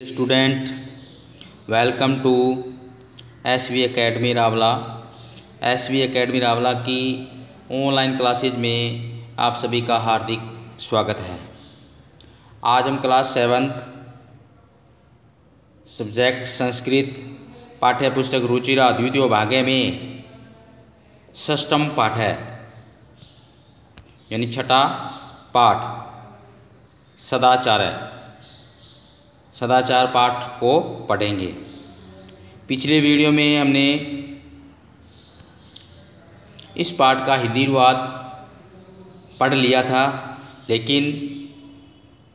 Student welcome to S V academy Rawla S V academy Rawla की online classes में आप सभी का हार्दिक स्वागत है। आज हम क्लास सेवन्थ सब्जेक्ट संस्कृत पाठ्य पुस्तक रुचिरा द्वितीय भागे में षष्टम पाठ है। यानी छठा पाठ सदाचार है। सदाचार पाठ को पढ़ेंगे। पिछले वीडियो में हमने इस पाठ का हिंदी अनुवाद पढ़ लिया था, लेकिन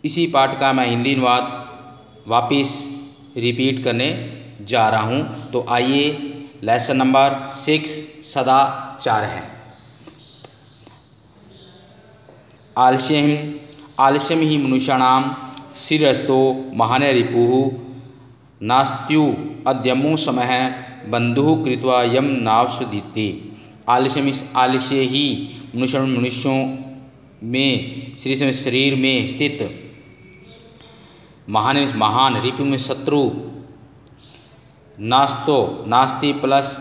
इसी पाठ का मैं हिंदी अनुवाद वापिस रिपीट करने जा रहा हूँ। तो आइए लेसन नंबर सिक्स सदाचार है। आलस्यम आलस्यम ही मनुष्याणाम शिरस्तो महाने रिपु नास्त्यु अद्यमो समय बंधु कृत्वा यम नावसुदीति आलस्य आलस्य ही मनुष्य मनुष्यों में श्री शरीर में स्थित। महान महान रिपु में शत्रु। नास्तो नास्ति प्लस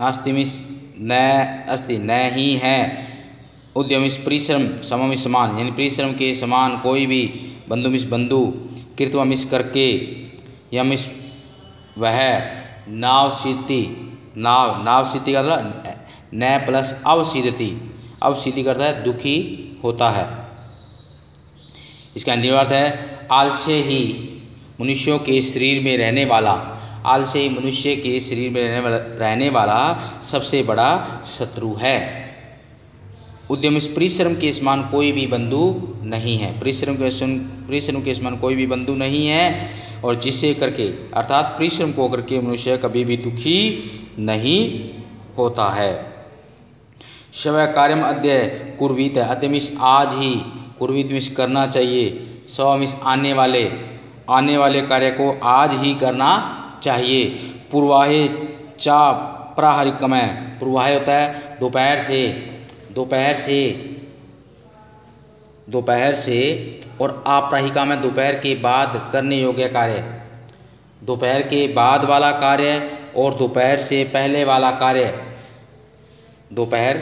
नास्ति मिस न अस्ति, न ही है। उद्यम परिश्रम, समम समान। यानी परिश्रम के समान कोई भी बंधु मिस बंधु, कृतवा मिस करके, या मिस वह नाव सीति, नाव नाव सीति का मतलब न प्लस अवसीदति अवसीति करता है दुखी होता है। इसका अंतिम अर्थ है आलस्य ही मनुष्यों के शरीर में रहने वाला। आलस्य ही मनुष्य के शरीर में रहने रहने वाला सबसे बड़ा शत्रु है। उद्यम परिश्रम के समान कोई भी बंधु नहीं है। परिश्रम के परिश्रम के समान कोई भी बंधु नहीं है और जिसे करके, अर्थात परिश्रम को करके मनुष्य कभी भी दुखी नहीं होता है। शव कार्यम अद्य कुर्वीत अद्यमिश आज ही कुर्वीत मिश करना चाहिए। स्वमिश आने वाले आने वाले कार्य को आज ही करना चाहिए। पूर्वाहे चा प्राहरिकमय पूर्वाह होता है दोपहर से। दोपहर से दोपहर से और आपराहिका में दोपहर के बाद करने योग्य कार्य। दोपहर के बाद वाला कार्य और दोपहर से पहले वाला कार्य। दोपहर,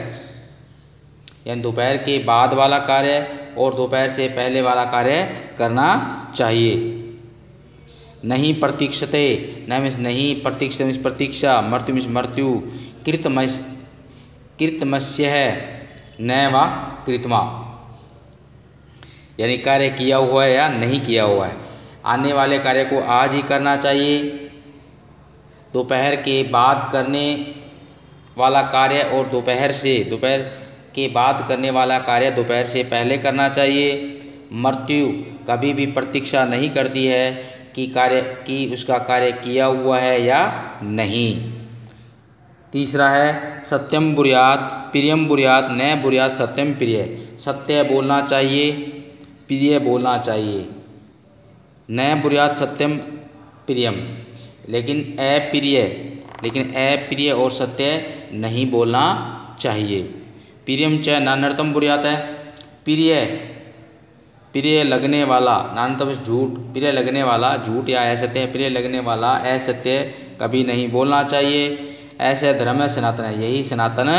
यानी दोपहर के बाद वाला कार्य और दोपहर से पहले वाला कार्य करना चाहिए। नहीं प्रतीक्षते, न मिस नहीं प्रतीक्षा, मिस प्रतीक्षा मृत्यु मिस मृत्यु कृतमस कृतमस्य है न व कृतमा यानी कार्य किया हुआ है या नहीं किया हुआ है? आने वाले कार्य को आज ही करना चाहिए। दोपहर के बाद करने वाला कार्य और दोपहर से, दोपहर के बाद करने वाला कार्य दोपहर से पहले करना चाहिए। मृत्यु कभी भी प्रतीक्षा नहीं करती है कि कार्य, कि उसका कार्य किया हुआ है या नहीं। तीसरा है, सत्यम बुरियात प्रियम बुरियात न बुरियात सत्यम प्रिय। सत्य बोलना चाहिए, प्रिय बोलना चाहिए। न बुरियात सत्यम, प्रियम। लेकिन अप्रिय लेकिन अप्रिय और सत्य नहीं बोलना चाहिए। प्रियम च नानरतम बुरियात है। प्रिय प्रिय लगने वाला नानतम झूठ, प्रिय लगने वाला, झूठ या असत्य, प्रिय लगने वाला, असत्य कभी नहीं बोलना चाहिए। ऐसे धर्म है, सनातन है। यही सनातन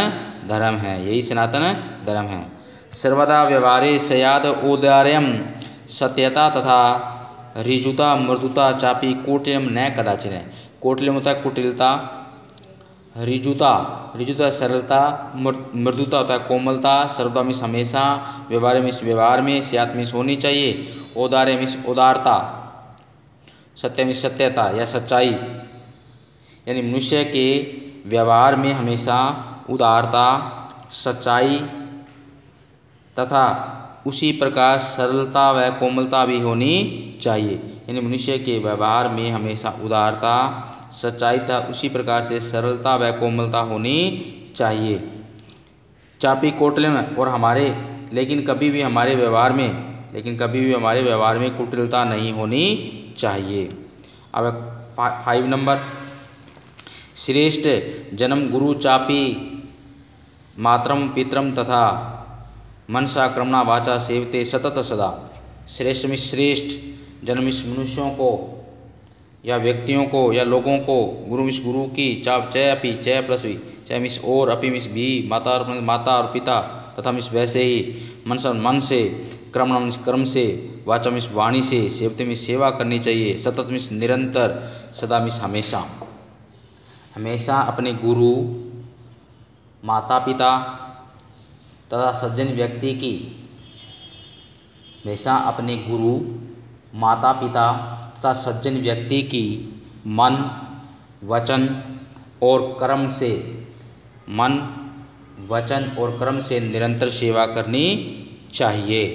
धर्म है, यही सनातन धर्म है। सर्वदा व्यवहारे सयाद औदार्यम सत्यता तथा रिजुता, मृदुता चापी कोटिलम न कदाचिन कोटिलम होता है कुटिलता, रिजुता रिजुता सरलता मृदुता होता है कोमलता, सर्वदा मिस हमेशा, व्यवहार मिस व्यवहार में, सियात मिस होनी चाहिए। औदार्य मिस उदारता, सत्य मिस सत्यता या सच्चाई। यानी मनुष्य के व्यवहार में हमेशा उदारता, सच्चाई तथा उसी प्रकार सरलता व कोमलता भी होनी चाहिए। यानी मनुष्य के व्यवहार में हमेशा उदारता, सच्चाई तथा उसी प्रकार से सरलता व कोमलता होनी चाहिए। चापी कोटलन और हमारे, लेकिन कभी भी हमारे व्यवहार में, लेकिन कभी भी हमारे व्यवहार में कुटिलता नहीं होनी चाहिए। अब फाइव नंबर श्रेष्ठ जन्म गुरु चापी मातरम पितरम तथा मनसा क्रमणा वाचा सेवते सतत सदा। श्रेष्ठ में श्रेष्ठ जन्मिस मनुष्यों को या व्यक्तियों को या लोगों को गुरु मिस गुरु की चाप चय अपी चय प्लस भी चय मिस और अपी मिस भी माता और माता और पिता तथा मिस वैसे ही मन से मन से क्रम मिस कर्म से, वाचा मिस वाणी से, सेवते मिस सेवा करनी चाहिए, सतत मिस निरंतर, सदा मिस हमेशा। हमेशा अपने गुरु माता पिता तथा सज्जन व्यक्ति की हमेशा अपने गुरु माता पिता तथा सज्जन व्यक्ति की मन, वचन और कर्म से, मन, वचन और कर्म से निरंतर सेवा करनी चाहिए।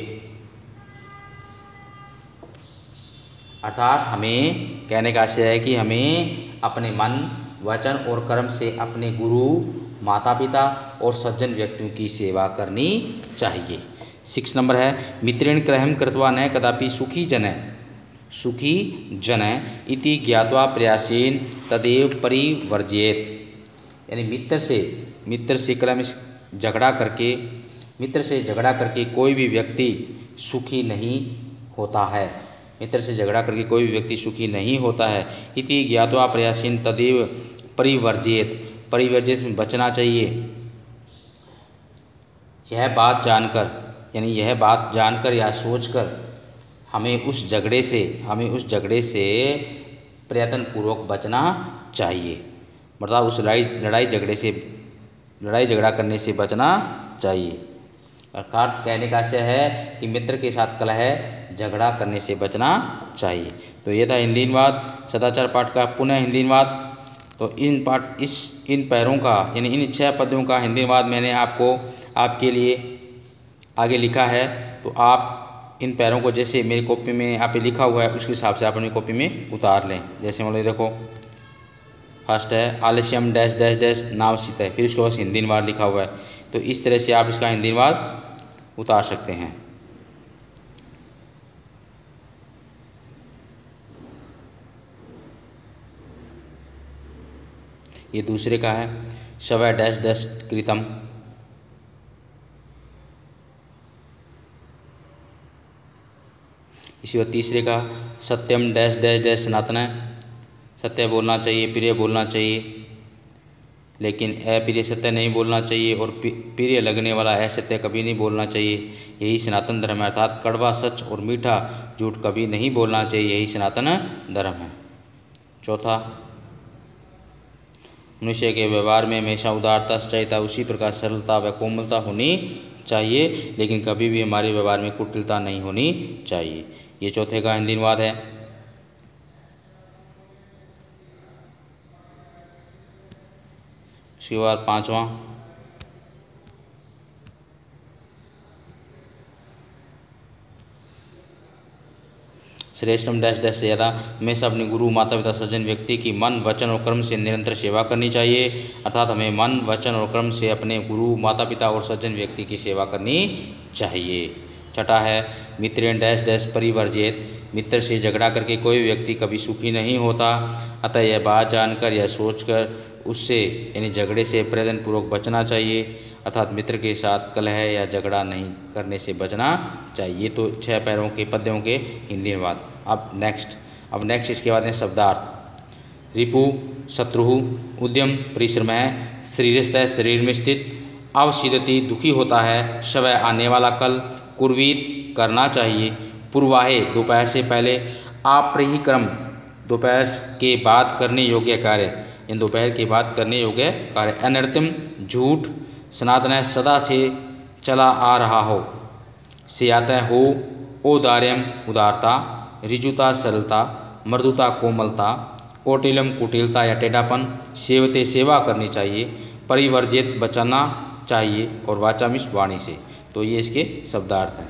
अर्थात हमें कहने का आशय है कि हमें अपने मन वचन और कर्म से अपने गुरु माता पिता और सज्जन व्यक्तियों की सेवा करनी चाहिए। सिक्स नंबर है, मित्रेण क्रहम कृत्वा न कदापि सुखी जन सुखी जन इति ज्ञातवा प्रयासेन तदेव परिवर्जित यानी मित्र से मित्र से क्रम झगड़ा करके, मित्र से झगड़ा करके कोई भी व्यक्ति सुखी नहीं होता है। मित्र से झगड़ा करके कोई भी व्यक्ति सुखी नहीं होता है। इति ज्ञातवा प्रयासीन तदेव परिवर्जित परिवर्जित में बचना चाहिए। यह बात जानकर, यानी यह बात जानकर या सोचकर हमें उस झगड़े से, हमें उस झगड़े से प्रयत्न पूर्वक बचना चाहिए। मतलब उस लड़ाई लड़ाई झगड़े से, लड़ाई झगड़ा करने से बचना चाहिए। अर्थात कहने का आशय है कि मित्र के साथ कलह, झगड़ा करने से बचना चाहिए। तो यह था हिंदी अनुवाद, सदाचार पाठ का पुनः हिंदी अनुवाद। तो इन पाठ, इस, इन पैरों का, यानी इन छह पदों का हिंदी अनुवाद मैंने आपको, आपके लिए आगे लिखा है। तो आप इन पैरों को जैसे मेरी कॉपी में यहाँ पे लिखा हुआ है उसके हिसाब से आप अपनी कॉपी में उतार लें। जैसे मतलब देखो, फ़र्स्ट है, आलस्यम डैश डैश डैश नाव स्थित है, फिर उसके बाद हिंदी अनुवाद लिखा हुआ है। तो इस तरह से आप इसका हिंदी अनुवाद उतार सकते हैं। ये दूसरे का है। शवय डैश डैश कृतम। इसी बार तीसरे का, सत्यम डैश डैश डैश सनातन है। सत्य बोलना चाहिए, प्रिय बोलना चाहिए। लेकिन अप्रिय सत्य नहीं बोलना चाहिए और प्रिय लगने वाला असत्य कभी नहीं बोलना चाहिए। यही सनातन धर्म है, अर्थात कड़वा, सच और मीठा झूठ कभी नहीं बोलना चाहिए। यही सनातन धर्म है। चौथा मनुष्य के व्यवहार में हमेशा उदारता सच्चाईता उसी प्रकार सरलता व कोमलता होनी चाहिए, लेकिन कभी भी हमारे व्यवहार में कुटिलता नहीं होनी चाहिए। ये चौथे का हिंदी अनुवाद है। उसके बाद पाँचवा। श्रेष्ठम डैश डैश से ज़्यादा हमेशा अपने गुरु, माता पिता, सज्जन, व्यक्ति की मन, वचन और कर्म से निरंतर सेवा करनी चाहिए। अर्थात हमें मन, वचन और कर्म से अपने गुरु, माता पिता और सज्जन व्यक्ति की सेवा करनी चाहिए। छठा है, मित्रेण डैश डैश परिवर्जित। मित्र से झगड़ा करके कोई व्यक्ति कभी सुखी नहीं होता। अतः यह बात जानकर या सोचकर उससे, यानी झगड़े से प्रयत्न पूर्वक बचना चाहिए। अर्थात मित्र के साथ कलह या झगड़ा नहीं करने से बचना चाहिए। तो छह पैरों के, पद्यों के, हिंदी अनुवाद। अब नेक्स्ट अब नेक्स्ट इसके बाद है शब्दार्थ। रिपु शत्रु उद्यम परिश्रम है शरीरस्थ शरीर में स्थित अवसिदति दुखी होता है, शवय आने वाला कल कुर्वीत करना चाहिए, पूर्वाहे, दोपहर से पहले, आप्रहिक्रम, दोपहर के बाद करने योग्य कार्य, इन दोपहर के बाद करने योग्य कार्य। अनर्तिम, झूठ, सनातन सदा से चला आ रहा हो सियात हो, औदार्यम, उदारता। रिजुता, सरलता मृदुता कोमलता, कोटिलम, कुटिलता या टेढ़ापन, सेवते सेवा करनी चाहिए, परिवर्जित बचाना चाहिए और वाचामिश वाणी से। तो ये इसके शब्दार्थ हैं।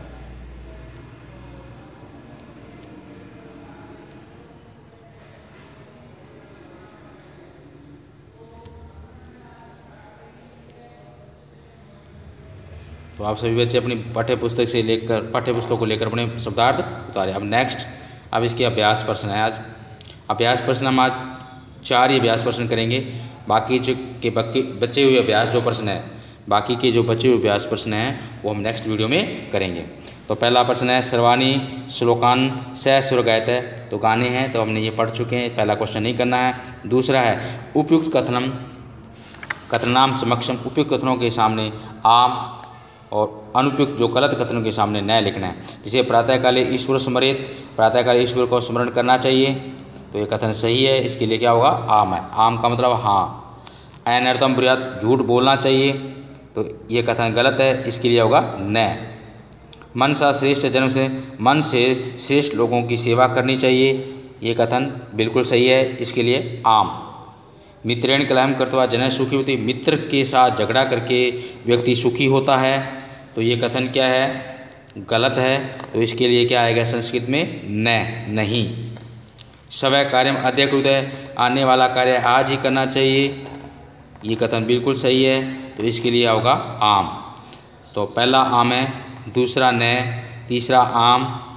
तो आप सभी बच्चे अपनी पाठ्य पुस्तक से लेकर पाठ्य पुस्तक को लेकर अपने शब्दार्थ उतारे। अब नेक्स्ट अब इसके अभ्यास प्रश्न है आज। अभ्यास प्रश्न हम आज चार ही अभ्यास प्रश्न करेंगे। बाकी जो के बचे हुए अभ्यास जो प्रश्न है, बाकी के जो बचे हुए अभ्यास प्रश्न हैं, वो हम नेक्स्ट वीडियो में करेंगे। तो पहला प्रश्न है सर्वानी श्लोकान सह सुर गायत है तो गाने हैं तो हमने ये पढ़ चुके हैं, पहला क्वेश्चन नहीं करना है। दूसरा है, उपयुक्त कथनम, कथनाम समक्षम उपयुक्त कथनों के सामने आम और अनुपयुक्त जो गलत कथनों के सामने नया लिखना है। जिसे प्रातःकाले ईश्वर स्मरित, प्रातःकाल ईश्वर को स्मरण करना चाहिए। तो ये कथन सही है, इसके लिए क्या होगा? आम है। आम का मतलब हाँ। अनर्थम बुरियात झूठ बोलना चाहिए। तो ये कथन गलत है, इसके लिए होगा न मन सा श्रेष्ठ जन्म से, मन से श्रेष्ठ लोगों की सेवा करनी चाहिए। ये कथन बिल्कुल सही है, इसके लिए आम। मित्रेण कलम करतवा जन सुखी होती। मित्र के साथ झगड़ा करके व्यक्ति सुखी होता है। तो ये कथन क्या है? गलत है। तो इसके लिए क्या आएगा संस्कृत में? न, नहीं। समय कार्य अध्यक्ष हृदय आने वाला कार्य आज ही करना चाहिए। ये कथन बिल्कुल सही है। तो इसके लिए होगा आम। तो पहला आम है, दूसरा न, तीसरा आम,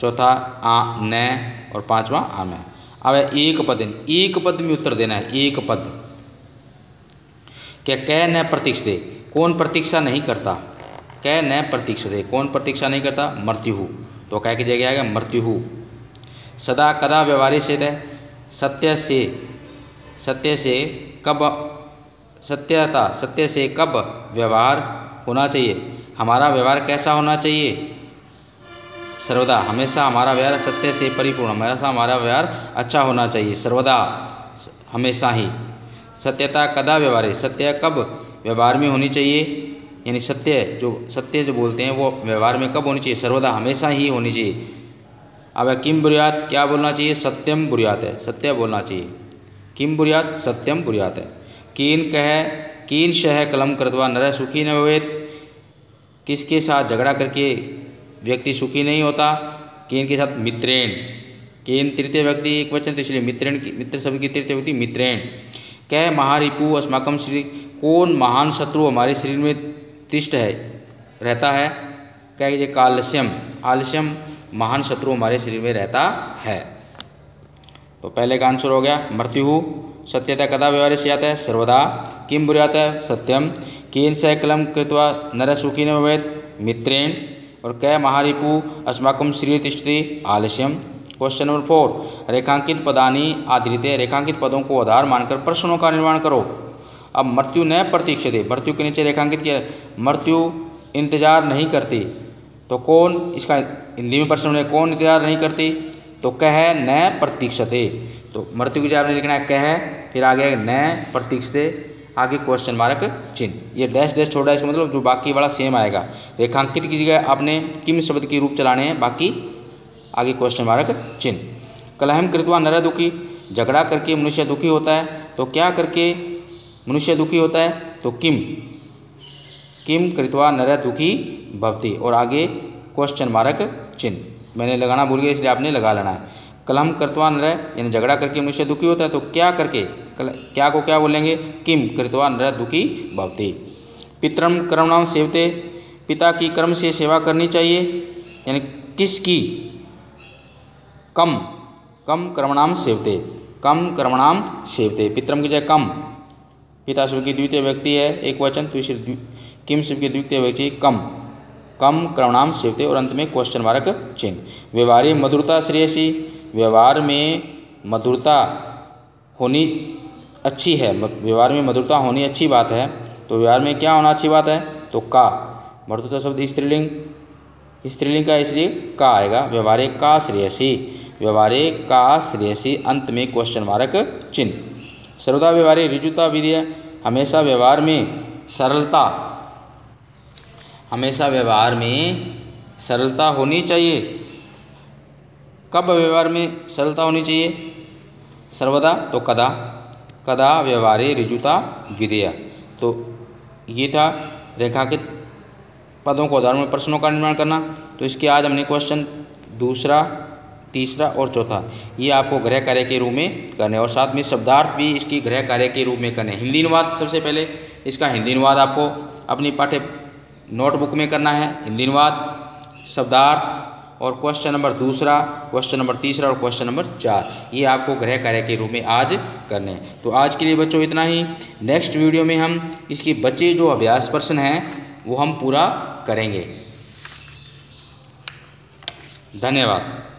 चौथा आ, न और पांचवा आम है। अब एक पद एक पद में उत्तर देना है। एक पद। क्या कह न प्रतीक्ष दे कौन प्रतीक्षा नहीं करता? कह न प्रतीक्षा दे। कौन प्रतीक्षा नहीं करता? मृत्यु। तो कह की जगह आएगा मृत्यु। सदा कदा व्यवहारिक से सत्य से सत्य से कब सत्यता सत्य से कब व्यवहार होना चाहिए? हमारा व्यवहार कैसा होना चाहिए? सर्वदा, हमेशा हमारा व्यवहार सत्य से परिपूर्ण, हमेशा हमारा व्यवहार अच्छा होना चाहिए। सर्वदा, हमेशा ही। सत्यता कदा व्यवहार है सत्य कब व्यवहार में होनी चाहिए? यानी सत्य जो सत्य जो बोलते हैं, वो व्यवहार में कब होनी चाहिए? सर्वदा हमेशा ही होनी चाहिए। अब किम बुरियात क्या बोलना चाहिए? सत्यम बुरियात है। सत्य बोलना चाहिए। किम बुरियात? सत्यम बुरियात है। कीन कह, कीन शह कलम करतवा, नर सुखी न भवेत। किसके साथ झगड़ा करके व्यक्ति सुखी नहीं होता? केन के साथ मित्रेण। केन तृतीय व्यक्ति एक वचन तो इसलिए मित्रेण की, मित्र शब्द की तृतीय व्यक्ति मित्रेण। कह, महारिपु अस्माकम श्री कौन महान शत्रु हमारे शरीर में तिष्ट है, रहता है। क्या ये कालस्यम, आलस्यम महान शत्रु हमारे शरीर में रहता है। तो पहले का आंसर हो गया मृत्यु सत्यता कदा व्यवहार से आता है? सर्वदा। किम बुरी है? सत्यम। केन सैकलम कृत्वा नर सुखी न मित्रेण। और कै महारिपु अस्माकम श्री तिष्ठति? आलस्यम। क्वेश्चन नंबर फोर रेखांकित पदानी आधृत रेखांकित पदों को आधार मानकर प्रश्नों का निर्माण करो। अब मृत्यु न प्रतीक्षित, मृत्यु के नीचे रेखांकित किया मृत्यु इंतज़ार नहीं करती तो कौन इसका हिंदी में प्रश्न है, कौन इंतज़ार नहीं करती? तो कह न प्रतीक्षते। तो मृत्यु की जवाब नहीं लिखना है, कह, फिर आगे न प्रतीक्षते, आगे क्वेश्चन मार्क चिन्ह। ये डैश डैश छोड़ा इसका मतलब जो बाकी वाला सेम आएगा। रेखांकित की जगह आपने, किम शब्द के रूप चलाने हैं, बाकी आगे क्वेश्चन मार्क चिन्ह। कलहम कृतवा नर दुखी, झगड़ा करके मनुष्य दुखी होता है तो क्या करके मनुष्य दुखी होता है? तो किम। किम कृतवा नर दुखी भवती। और आगे क्वेश्चन मार्क चिन्ह। मैंने लगाना भूल गया, इसलिए आपने लगा लेना है। कलम कृतवा नर, यानी झगड़ा करके मनुष्य दुखी होता है तो क्या करके? क्या को क्या बोलेंगे? किम कृतवा नर दुखी भवती। पितरम कर्मणाम सेवते, पिता की कर्म से सेवा करनी चाहिए। यानी किसकी कम कम कर्मणाम सेवते, कम कर्मणाम सेवते। पितरम की जगह कम। पिता शिव की द्वितीय व्यक्ति है, एक वचन तो किम शिव की द्वितीय व्यक्ति कम कम कर्मणाम सेवते और अंत में क्वेश्चन मार्क चिन्ह। व्यवहारिक मधुरता श्रेयसी। व्यवहार में मधुरता होनी अच्छी है। व्यवहार में मधुरता होनी अच्छी बात है। तो व्यवहार में क्या होना अच्छी बात है? तो का। मधुरता शब्द स्त्रीलिंग। स्त्रीलिंग का इसलिए का आएगा। व्यवहारिक का श्रेयसी। व्यवहारिक का श्रेयसी। अंत में क्वेश्चन मार्क चिन्ह। सर्वदा व्यवहारिक रिजुता विधि हमेशा व्यवहार में सरलता हमेशा व्यवहार में सरलता होनी चाहिए। कब व्यवहार में सरलता होनी चाहिए? सर्वदा तो कदा। कदा व्यवहारे रिजुता विधेय। तो ये था रेखांकित पदों को उदाहरण में प्रश्नों का निर्माण करना। तो इसके आज हमने क्वेश्चन दूसरा, तीसरा और चौथा, ये आपको गृह कार्य के रूप में करने और साथ में शब्दार्थ भी इसकी गृह कार्य के रूप में करने हिंदी अनुवाद सबसे पहले, इसका हिंदी अनुवाद आपको अपनी पाठ्य नोटबुक में करना है हिंदी अनुवाद शब्दार्थ और क्वेश्चन नंबर दूसरा, क्वेश्चन नंबर तीसरा और क्वेश्चन नंबर चार। ये आपको गृह कार्य के रूप में आज करने हैं। तो आज के लिए बच्चों इतना ही। नेक्स्ट वीडियो में हम इसके बच्चे जो अभ्यास प्रश्न हैं, वो हम पूरा करेंगे। धन्यवाद।